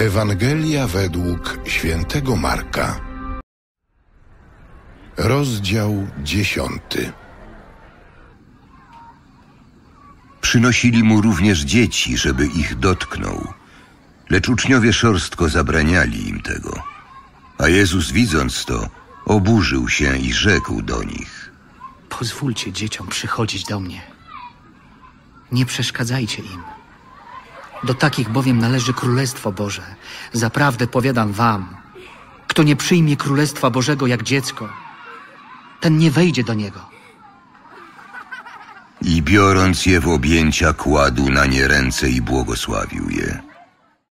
Ewangelia według świętego Marka. Rozdział dziesiąty. Przynosili mu również dzieci, żeby ich dotknął. Lecz uczniowie szorstko zabraniali im tego. A Jezus widząc to, oburzył się i rzekł do nich. Pozwólcie dzieciom przychodzić do mnie. Nie przeszkadzajcie im. Do takich bowiem należy Królestwo Boże. Zaprawdę powiadam wam, kto nie przyjmie Królestwa Bożego jak dziecko, ten nie wejdzie do niego. I biorąc je w objęcia, kładł na nie ręce i błogosławił je.